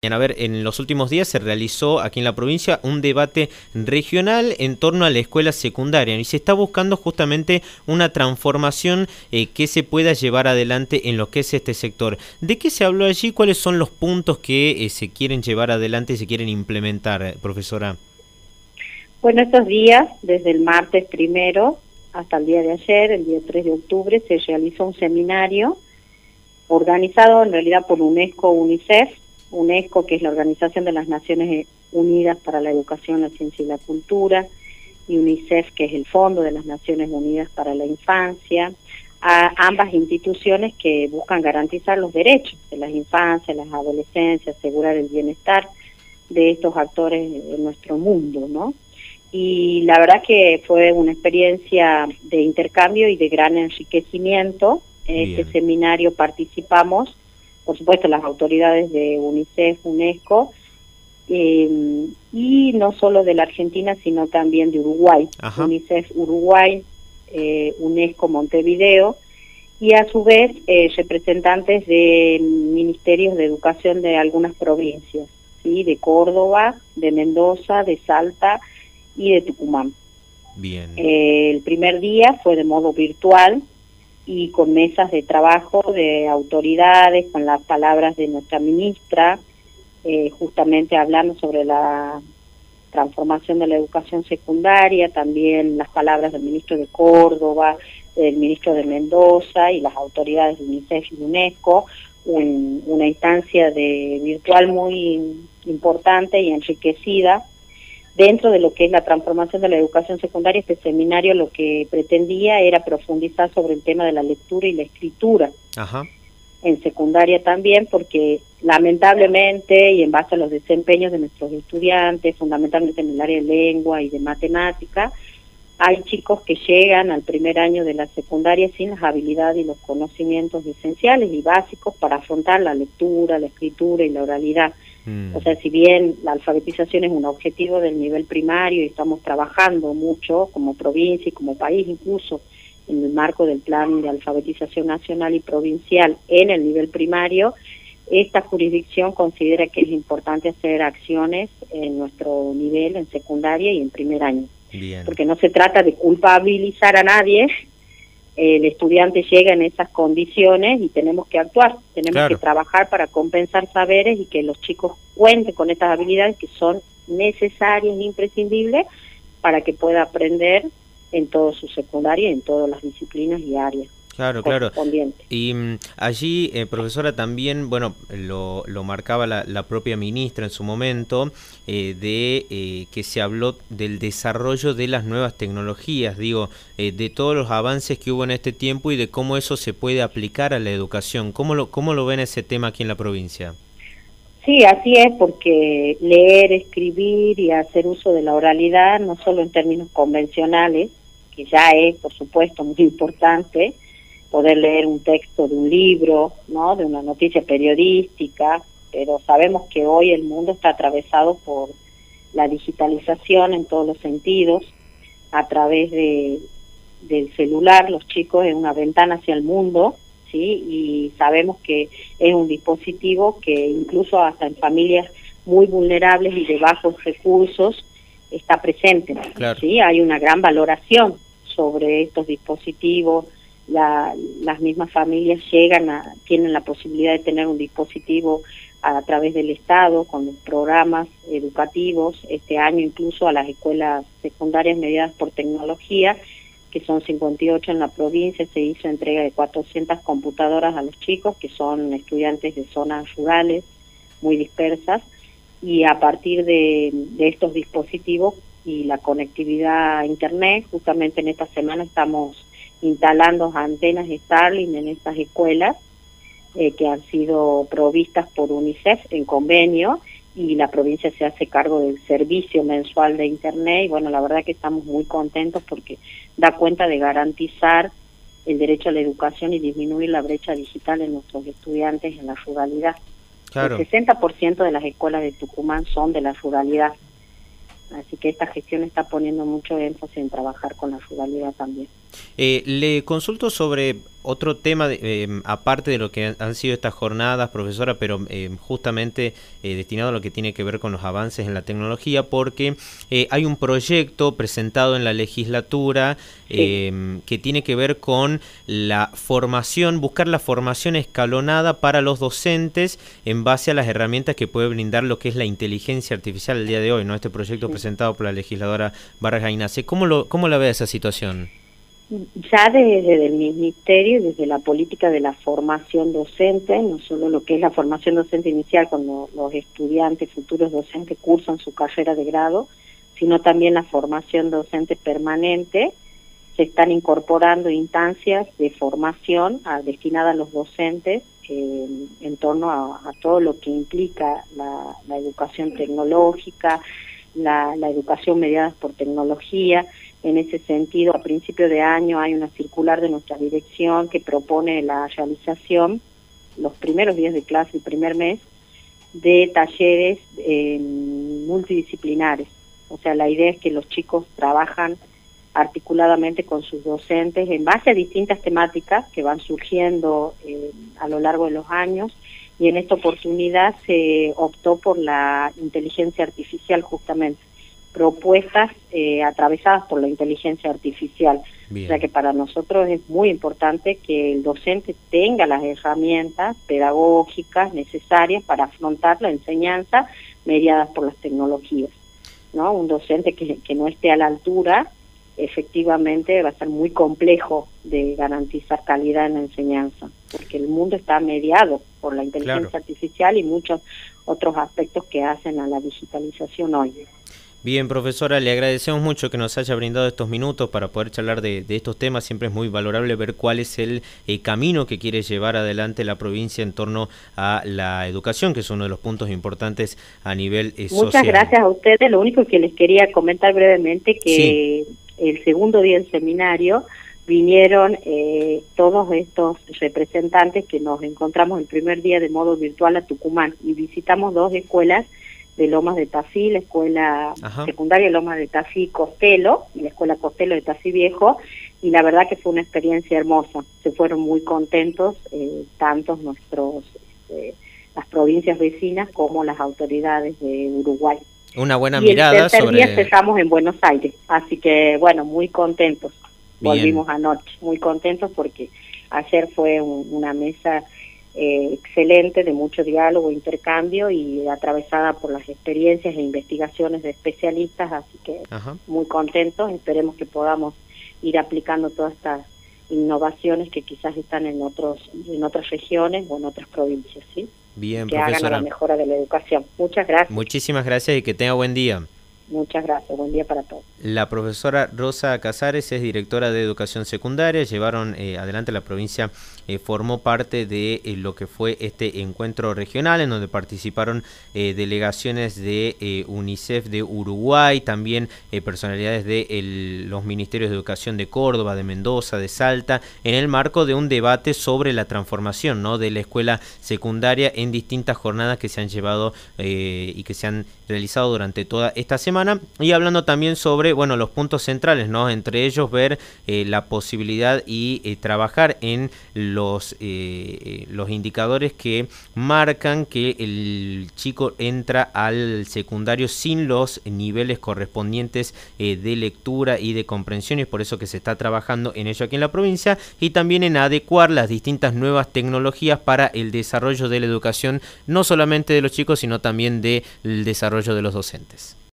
A ver, en los últimos días se realizó aquí en la provincia un debate regional en torno a la escuela secundaria y se está buscando justamente una transformación eh, que se pueda llevar adelante en lo que es este sector. ¿De qué se habló allí? ¿Cuáles son los puntos que eh, se quieren llevar adelante y se quieren implementar, eh, profesora? Bueno, estos días, desde el martes primero hasta el día de ayer, el día 3 de octubre, se realizó un seminario organizado en realidad por UNESCO UNICEF UNESCO, que es la Organización de las Naciones Unidas para la Educación, la Ciencia y la Cultura, y UNICEF, que es el Fondo de las Naciones Unidas para la Infancia, a ambas instituciones que buscan garantizar los derechos de las infancias, las adolescencias, asegurar el bienestar de estos actores en nuestro mundo, ¿no? Y la verdad que fue una experiencia de intercambio y de gran enriquecimiento. En este seminario participamos por supuesto las autoridades de UNICEF, UNESCO, eh, y no solo de la Argentina, sino también de Uruguay, UNICEF Uruguay, eh, UNESCO Montevideo, y a su vez eh, representantes de ministerios de educación de algunas provincias, ¿sí? de Córdoba, de Mendoza, de Salta y de Tucumán. Bien. el primer día fue de modo virtual, y con mesas de trabajo de autoridades, con las palabras de nuestra ministra, eh, justamente hablando sobre la transformación de la educación secundaria, también las palabras del ministro de Córdoba, del ministro de Mendoza y las autoridades de UNICEF y UNESCO, una instancia de virtual muy importante y enriquecida dentro de lo que es la transformación de la educación secundaria, este seminario lo que pretendía era profundizar sobre el tema de la lectura y la escritura. En secundaria también, porque lamentablemente y en base a los desempeños de nuestros estudiantes, fundamentalmente en el área de lengua y de matemática, hay chicos que llegan al primer año de la secundaria sin las habilidades y los conocimientos esenciales y básicos para afrontar la lectura, la escritura y la oralidad. Mm. O sea, si bien la alfabetización es un objetivo del nivel primario y estamos trabajando mucho como provincia y como país incluso en el marco del plan de alfabetización nacional y provincial en el nivel primario, esta jurisdicción considera que es importante hacer acciones en nuestro nivel, en secundaria y en primer año. Porque no se trata de culpabilizar a nadie, el estudiante llega en esas condiciones y tenemos que actuar, tenemos que trabajar para compensar saberes y que los chicos cuenten con estas habilidades que son necesarias e imprescindibles para que pueda aprender en todo su secundaria, en todas las disciplinas y áreas. Claro, claro. Y mm, allí, eh, profesora, también, bueno, lo, lo marcaba la, la, propia ministra en su momento, eh, de eh, que se habló del desarrollo de las nuevas tecnologías, digo, de todos los avances que hubo en este tiempo y de cómo eso se puede aplicar a la educación. ¿Cómo lo, cómo lo ven ese tema aquí en la provincia? Sí, así es, porque leer, escribir y hacer uso de la oralidad, no solo en términos convencionales, que ya es, por supuesto, muy importante, poder leer un texto de un libro, ¿no? de una noticia periodística, pero sabemos que hoy el mundo está atravesado por la digitalización en todos los sentidos, a través de, del celular, los chicos es una ventana hacia el mundo, ¿sí? Y sabemos que es un dispositivo que incluso hasta en familias muy vulnerables y de bajos recursos está presente, ¿sí? Hay una gran valoración sobre estos dispositivos, la, las mismas familias llegan a, tienen la posibilidad de tener un dispositivo a, través del Estado con programas educativos, este año incluso a las escuelas secundarias mediadas por tecnología, que son 58 en la provincia, se hizo entrega de 400 computadoras a los chicos, que son estudiantes de zonas rurales muy dispersas, y a partir de, de estos dispositivos y la conectividad a Internet, justamente en esta semana estamos instalando antenas Starlink en estas escuelas eh, que han sido provistas por UNICEF en convenio y la provincia se hace cargo del servicio mensual de Internet y bueno, la verdad que estamos muy contentos porque da cuenta de garantizar el derecho a la educación y disminuir la brecha digital en nuestros estudiantes en la ruralidad. Claro. El 60% de las escuelas de Tucumán son de la ruralidad, así que esta gestión está poniendo mucho énfasis en trabajar con la ruralidad también. Eh, le consulto sobre otro tema, em, aparte de lo que han sido estas jornadas, profesora, pero em, justamente eh, destinado a lo que tiene que ver con los avances en la tecnología, porque eh, hay un proyecto presentado en la legislatura em, que tiene que ver con la formación, buscar la formación escalonada para los docentes en base a las herramientas que puede brindar lo que es la inteligencia artificial el día de hoy, ¿no? Este proyecto presentado por la legisladora Vargas Ignace. ¿Cómo, lo, ¿Cómo la ve esa situación? Ya desde el ministerio, desde la política de la formación docente, no solo lo que es la formación docente inicial cuando los estudiantes, futuros docentes cursan su carrera de grado, sino también la formación docente permanente, se están incorporando instancias de formación destinadas a los docentes en torno a, todo lo que implica la, educación tecnológica, la educación mediada por tecnología, en ese sentido, a principio de año hay una circular de nuestra dirección que propone la realización, los primeros días de clase, el primer mes, de talleres multidisciplinares. O sea, la idea es que los chicos trabajan articuladamente con sus docentes en base a distintas temáticas que van surgiendo eh, a lo largo de los años y en esta oportunidad se optó por la inteligencia artificial justamente propuestas eh, atravesadas por la inteligencia artificial. O sea que para nosotros es muy importante que el docente tenga las herramientas pedagógicas necesarias para afrontar la enseñanza mediadas por las tecnologías. ¿no? Un docente que, que no esté a la altura efectivamente va a ser muy complejo de garantizar calidad en la enseñanza, porque el mundo está mediado por la inteligencia artificial y muchos otros aspectos que hacen a la digitalización hoy. Bien, profesora, le agradecemos mucho que nos haya brindado estos minutos para poder charlar de, estos temas. Siempre es muy valorable ver cuál es el, eh, camino que quiere llevar adelante la provincia en torno a la educación, que es uno de los puntos importantes a nivel eh, social. Muchas gracias a ustedes. Lo único que les quería comentar brevemente que el segundo día del seminario vinieron eh, todos estos representantes que nos encontramos el primer día de modo virtual a Tucumán y visitamos dos escuelas de Lomas de Tafí, la escuela secundaria Lomas de Tafí Costello y la escuela Costello de Tafí Viejo y la verdad que fue una experiencia hermosa. Se fueron muy contentos eh, tantos nuestros este, las provincias vecinas como las autoridades de Uruguay. Una buena mirada el tercer día cerramos en Buenos Aires, así que bueno, muy contentos. Volvimos anoche, muy contentos porque ayer fue una mesa eh, excelente, de mucho diálogo, intercambio y atravesada por las experiencias e investigaciones de especialistas, así que muy contentos, esperemos que podamos ir aplicando todas estas innovaciones que quizás están en otros en otras regiones o en otras provincias, ¿sí? Bien, que hagan la mejora de la educación. Muchas gracias. Muchísimas gracias y que tenga buen día. Muchas gracias, buen día para todos. La profesora Rosa Casares es directora de educación secundaria, llevaron eh, adelante la provincia, eh, formó parte de eh, lo que fue este encuentro regional en donde participaron delegaciones de UNICEF de Uruguay, también personalidades de los ministerios de educación de Córdoba, de Mendoza, de Salta, en el marco de un debate sobre la transformación ¿no? de la escuela secundaria en distintas jornadas que se han llevado y que se han realizado durante toda esta semana y hablando también sobre bueno los puntos centrales no entre ellos ver eh, la posibilidad y eh, trabajar en los eh, los indicadores que marcan que el chico entra al secundario sin los niveles correspondientes de lectura y de comprensión y es por eso que se está trabajando en ello aquí en la provincia y también en adecuar las distintas nuevas tecnologías para el desarrollo de la educación no solamente de los chicos sino también del desarrollo de los docentes